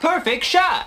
Perfect shot!